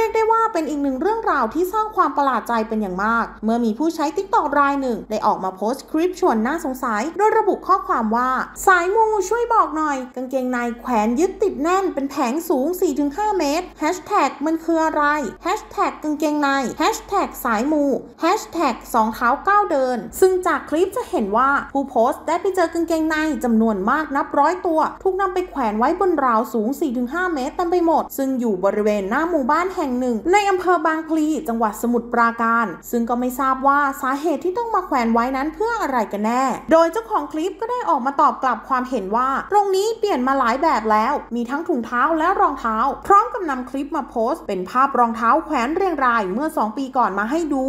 เรียกได้ว่าเป็นอีกหนึ่งเรื่องราวที่สร้างความประหลาดใจเป็นอย่างมาก เมื่อมีผู้ใช้ติ๊กต็อกรายหนึ่ง ได้ออกมาโพสต์คลิปชวนน่าสงสัย โดยระบุข้อความว่า สายมูช่วยบอกหน่อย กางเกงในแขวนยึดติดแน่นเป็นแผงสูง 4-5 เมตรแฮชแท็กมันคืออะไรแฮชแท็กกางเกงในแฮชแท็กสายมูแฮชแท็กสองเท้าก้าวเดิน ซึ่งจากคลิปจะเห็นว่าผู้โพสต์ได้ไปเจอกางเกงในจำนวนมากนับร้อยตัว ถูกนำไปแขวนไว้บนราวสูง 4-5 เมตรเต็มไปหมด ซึ่งอยู่บริเวณหน้าหมู่บ้านแห่งหนึ่ง ในอำเภอบางพลีจังหวัดสมุทรปราการ ซึ่งก็ไม่ทราบว่าสาเหตุที่ต้องมาแขวนไว้นั้นเพื่ออะไรกันแน่ โดยเจ้าของคลิปก็ได้ออกมาตอบกลับความเห็นว่า ตรงนี้เปลี่ยนมาหลายแบบแล้ว มีทั้งถุงเท้าและรองเท้า พร้อมกับนำคลิปมาโพสต์ เป็นภาพรองเท้าแขวนเรียงรายเมื่อ 2 ปีก่อนมาให้ดู